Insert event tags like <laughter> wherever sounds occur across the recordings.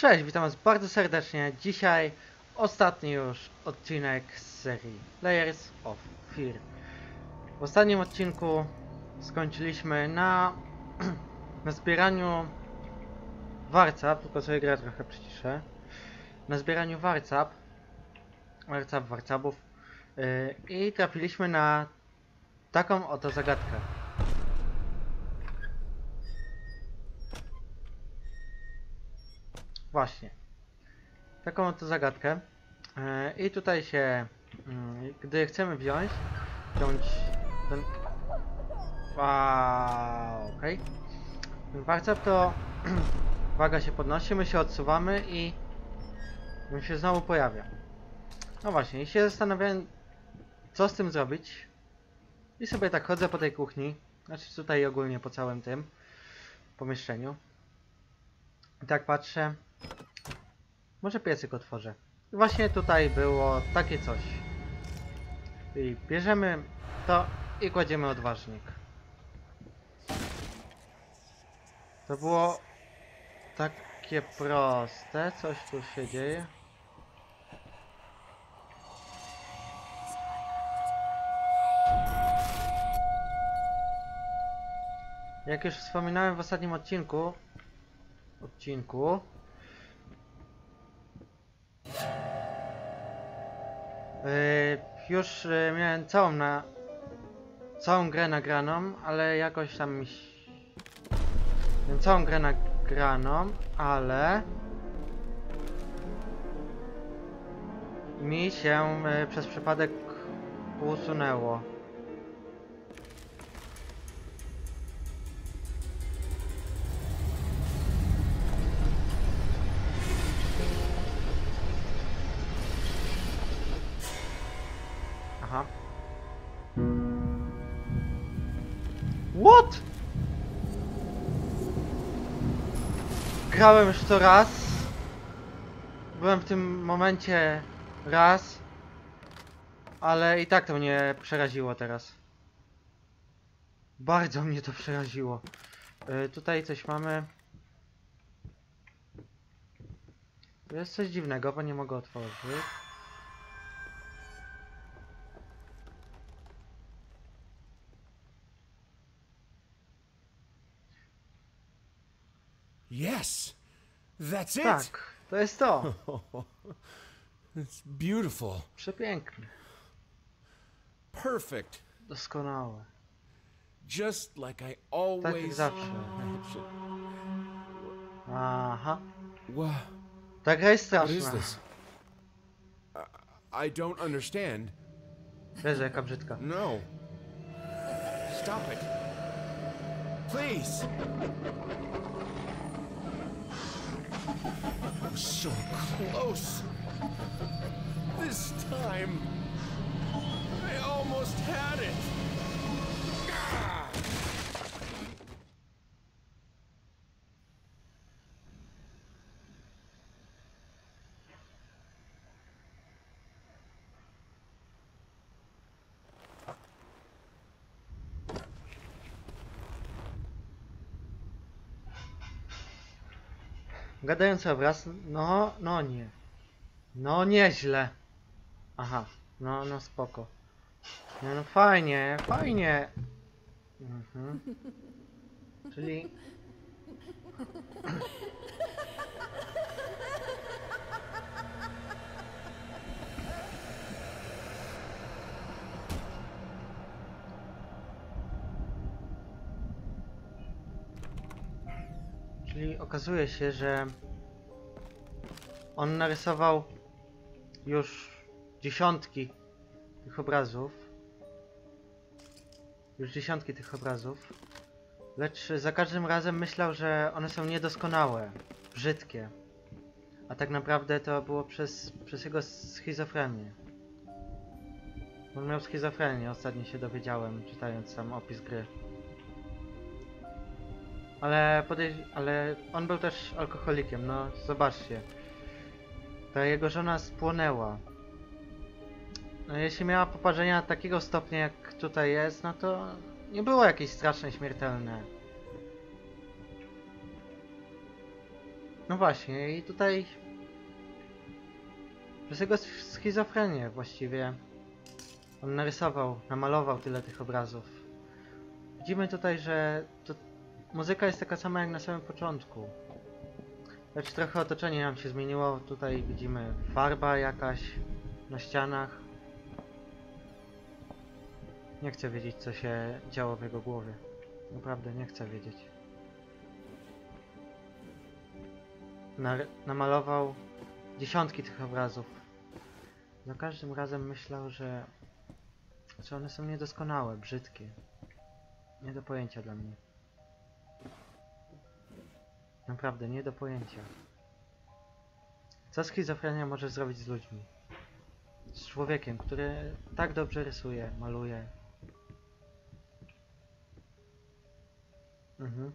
Cześć, witam was bardzo serdecznie. Dzisiaj ostatni już odcinek z serii Layers of Fear. W ostatnim odcinku skończyliśmy na, <clears throat> na zbieraniu warcap, tylko sobie grę trochę przyciszę. Na zbieraniu warcap, warcap, warcapów yy, i trafiliśmy na taką oto zagadkę. Właśnie. Taką oto zagadkę. E, I tutaj się, mm, gdy chcemy wziąć, wziąć ten... Wow, okej. Ten warcap to <clears throat> waga się podnosi, my się odsuwamy i on się znowu pojawia. No właśnie, i się zastanawiałem, co z tym zrobić. I sobie tak chodzę po tej kuchni, znaczy tutaj ogólnie po całym tym pomieszczeniu. I tak patrzę, może piecyk otworzę. Właśnie tutaj było takie coś. I bierzemy to i kładziemy odważnik. To było takie proste. Coś tu się dzieje. Jak już wspominałem w ostatnim odcinku, odcinku, już yy, miałem całą na całą grę nagraną, ale jakoś tam miałem całą grę nagraną, ale mi się yy, przez przypadek usunęło. Grałem już to raz. Byłem w tym momencie raz. Ale i tak to mnie przeraziło teraz. Bardzo mnie to przeraziło. Y, tutaj coś mamy. Jest coś dziwnego, bo nie mogę otworzyć. Yes, that's it. Tak, to jest to. It's beautiful, Przepiękne. perfect, Doskonałe. just like I Tak jak always zawsze. Aha. Wha- Ta gra jest What is this? I, I don't understand. Jezu, jaka brzydka. No. Stop it. Please. So close. This time. I almost had it. Gadający obraz, no, no nie. No nieźle. Aha, no, no spoko. Nie, no fajnie, fajnie. Mhm. Czyli... <laughs> Czyli okazuje się, że on narysował już dziesiątki tych obrazów. Już dziesiątki tych obrazów. Lecz za każdym razem myślał, że one są niedoskonałe, brzydkie. A tak naprawdę to było przez, przez jego schizofrenię. On miał schizofrenię, ostatnio się dowiedziałem, czytając sam opis gry. Ale ale on był też alkoholikiem, no zobaczcie. Ta jego żona spłonęła. No, jeśli miała poparzenia takiego stopnia jak tutaj jest, no to nie było jakieś straszne śmiertelne. No właśnie, i tutaj przez jego sch- schizofrenię właściwie on narysował, namalował tyle tych obrazów. Widzimy tutaj, że to muzyka jest taka sama jak na samym początku. Lecz trochę otoczenie nam się zmieniło. Tutaj widzimy farba jakaś na ścianach. Nie chcę wiedzieć, co się działo w jego głowie. Naprawdę nie chcę wiedzieć. Nar- namalował dziesiątki tych obrazów. Za każdym razem myślał, że, że one są niedoskonałe, brzydkie. Nie do pojęcia dla mnie. Naprawdę nie do pojęcia. Co schizofrenia może zrobić z ludźmi? Z człowiekiem, który tak dobrze rysuje, maluje. Mhm.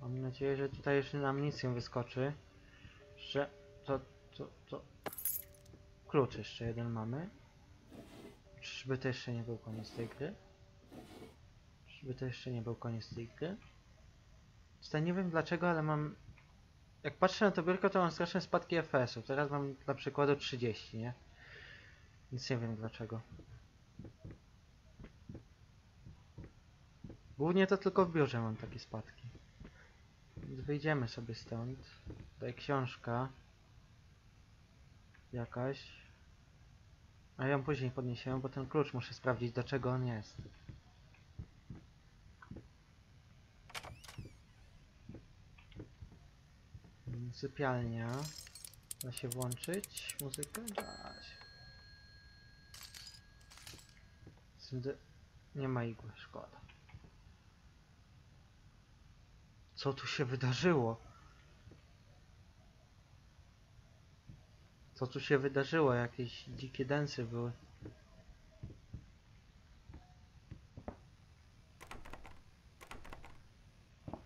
Mam nadzieję, że tutaj już nam nic nie wyskoczy. Że to, to, to... Klucz jeszcze jeden mamy. Czyżby to jeszcze nie był koniec tej gry? Czyżby to jeszcze nie był koniec tej gry? Tutaj nie wiem dlaczego, ale mam... Jak patrzę na to biurko, to mam straszne spadki FPS-u. Teraz mam dla przykładu 30, nie? Nic nie wiem dlaczego. Głównie to tylko w biurze mam takie spadki. Więc wyjdziemy sobie stąd. Tutaj książka. Jakaś. A ją później podniesiemy, bo ten klucz muszę sprawdzić do czego on jest. Mm, Sypialnia. Da się włączyć muzykę? Da się. Nie ma igły, szkoda. Co tu się wydarzyło? Co tu się wydarzyło? Jakieś dzikie densy były.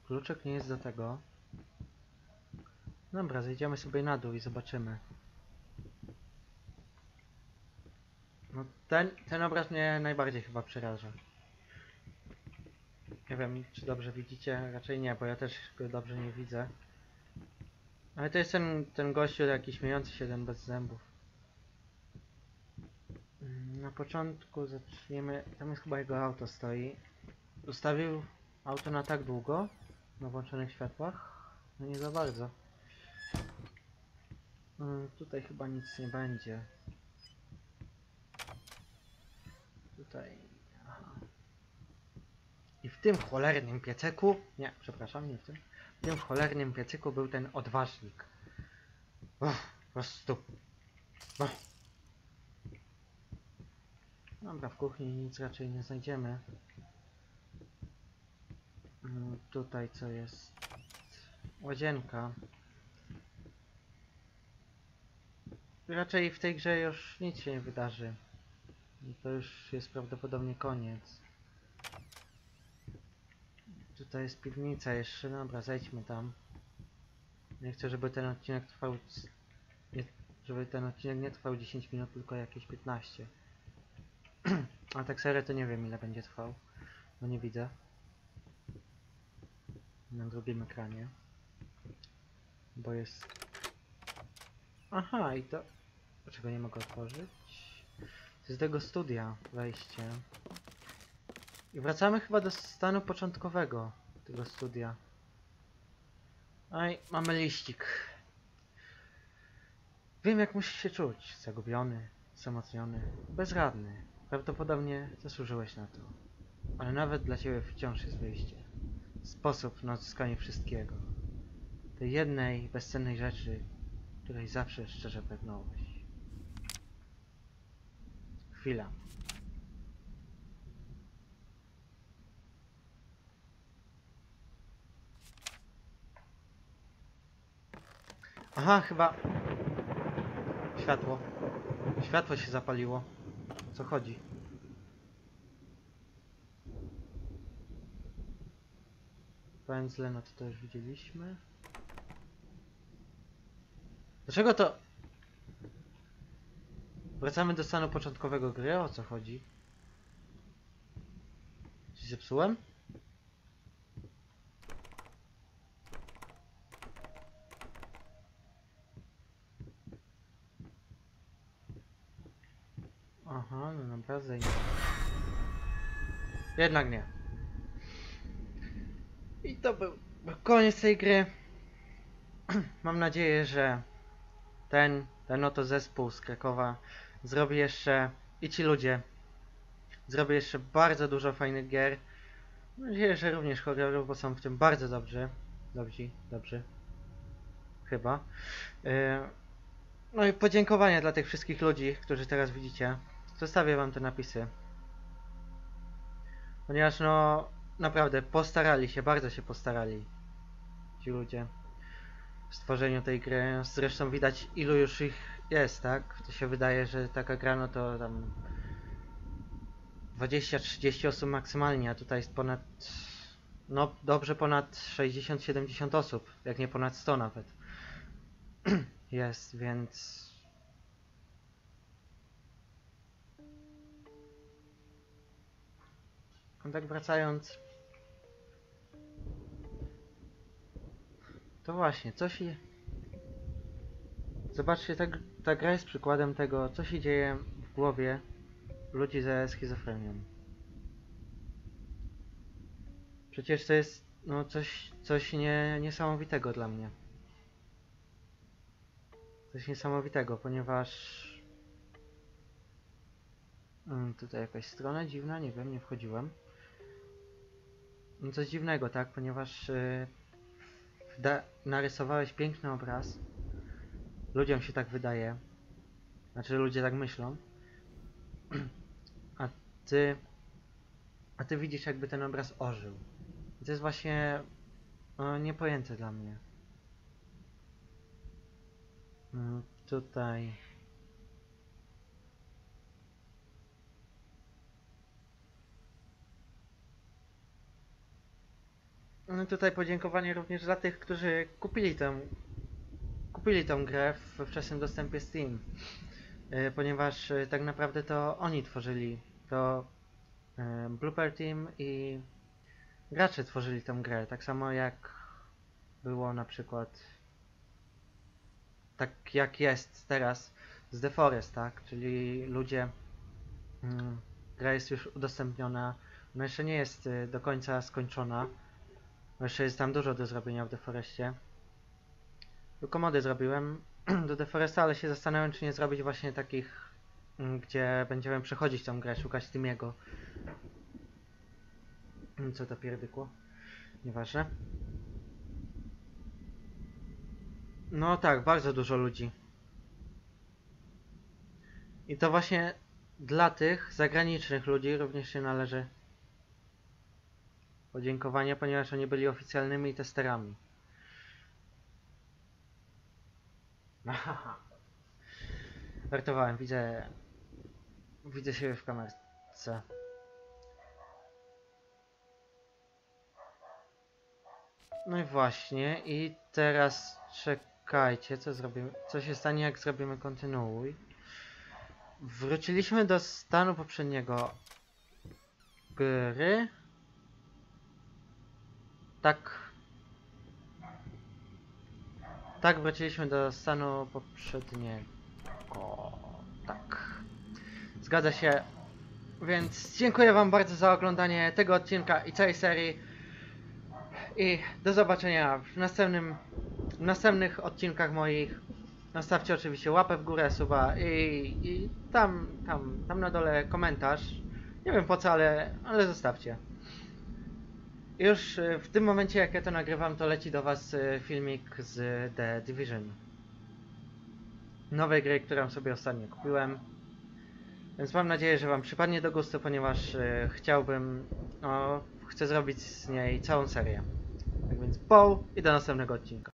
Kluczek nie jest do tego. Dobra, zejdziemy sobie na dół i zobaczymy. No ten, ten obraz mnie najbardziej chyba przeraża. Nie wiem, czy dobrze widzicie, raczej nie, bo ja też go dobrze nie widzę. Ale to jest ten, ten gościu taki śmiejący się, ten bez zębów. Mm, Na początku zaczniemy, tam jest chyba jego auto stoi. Ustawił auto na tak długo, na włączonych światłach? No nie za bardzo. Mm, Tutaj chyba nic nie będzie. Tutaj. Aha. I w tym cholernym piecyku. Nie, przepraszam, nie w tym. W tym cholernym piecyku był ten odważnik. Po prostu. Uff. Dobra, w kuchni nic raczej nie znajdziemy. Mm, Tutaj co jest? Łazienka. Raczej w tej grze już nic się nie wydarzy. To już jest prawdopodobnie koniec. Tutaj jest piwnica jeszcze, dobra, zejdźmy tam. Nie chcę, żeby ten odcinek trwał... Nie, żeby ten odcinek nie trwał 10 minut, tylko jakieś 15. <clears throat> A tak serio to nie wiem ile będzie trwał. Bo nie widzę. Na drugim ekranie. Bo jest... Aha, i to... Dlaczego nie mogę otworzyć? To jest tego studia wejście. I wracamy chyba do stanu początkowego tego studia. Oj, mamy liścik. Wiem jak musisz się czuć. Zagubiony, zamocniony, bezradny. Prawdopodobnie zasłużyłeś na to. Ale nawet dla ciebie wciąż jest wyjście. Sposób na odzyskanie wszystkiego. Tej jednej bezcennej rzeczy, której zawsze szczerze pragnąłeś. Chwila. Aha, chyba... Światło. Światło się zapaliło. O co chodzi? Pędzle, no to, już widzieliśmy. Dlaczego to... Wracamy do stanu początkowego gry, o co chodzi? Czy zepsułem? Aha, no naprawdę nie. Jednak nie. I to był koniec tej gry. <clears throat> Mam nadzieję, że ten, ten oto zespół z Krakowa zrobi jeszcze i ci ludzie zrobi jeszcze bardzo dużo fajnych gier. Mam nadzieję, że również horrorów, bo są w tym bardzo dobrzy. Dobrzy, dobrzy. Chyba. Yy, No i podziękowania dla tych wszystkich ludzi, którzy teraz widzicie. Zostawię wam te napisy. Ponieważ no naprawdę postarali się, bardzo się postarali ci ludzie w stworzeniu tej gry. Zresztą widać ilu już ich jest, tak? To się wydaje, że taka gra no to tam 20-30 osób maksymalnie, a tutaj jest ponad no dobrze ponad 60-70 osób, jak nie ponad 100 nawet. <clears throat> jest, więc No tak wracając. To właśnie, co się... Zobaczcie, ta, ta gra jest przykładem tego, co się dzieje w głowie ludzi ze schizofrenią. Przecież to jest no, coś, coś nie, niesamowitego dla mnie. Coś niesamowitego, ponieważ... Mm, tutaj jakaś strona dziwna, nie wiem, nie wchodziłem. No coś dziwnego, tak? Ponieważ yy, narysowałeś piękny obraz. Ludziom się tak wydaje. Znaczy ludzie tak myślą. <clears throat> A ty... A ty widzisz jakby ten obraz ożył. I to jest właśnie no, niepojęte dla mnie. Mm, tutaj... No tutaj podziękowanie również dla tych, którzy kupili tę kupili tę grę w wczesnym dostępie Steam. E, Ponieważ e, tak naprawdę to oni tworzyli to e, Blooper Team i gracze tworzyli tę grę. Tak samo jak było na przykład tak jak jest teraz z The Forest, tak? Czyli ludzie mm, gra jest już udostępniona. Ona jeszcze nie jest do końca skończona. Jeszcze jest tam dużo do zrobienia w Deforestie. Tylko mody zrobiłem <clears throat> do Deforesta, ale się zastanawiam, czy nie zrobić właśnie takich, mm, gdzie będziemy przechodzić tą grę, szukać Timiego. Mm, Co to pierdykło? Nieważne. No tak, bardzo dużo ludzi. I to właśnie dla tych zagranicznych ludzi również się należy podziękowania, ponieważ oni byli oficjalnymi testerami. Żartowałem, widzę... Widzę siebie w kamerce. No i właśnie, i teraz czekajcie, co zrobimy, co się stanie jak zrobimy kontynuuj. Wróciliśmy do stanu poprzedniego gry. Tak. Tak, wróciliśmy do stanu poprzedniego. Tak. Zgadza się. Więc dziękuję Wam bardzo za oglądanie tego odcinka i całej serii. I do zobaczenia w następnym, w następnych odcinkach moich. Nastawcie oczywiście łapę w górę, suba i, i tam, tam, tam na dole komentarz. Nie wiem po co, ale, ale zostawcie. Już y, w tym momencie, jak ja to nagrywam, to leci do Was y, filmik z The Division. Nowej gry, którą sobie ostatnio kupiłem. Więc mam nadzieję, że Wam przypadnie do gustu, ponieważ y, chciałbym, no, chcę zrobić z niej całą serię. Tak więc, poł i do następnego odcinka.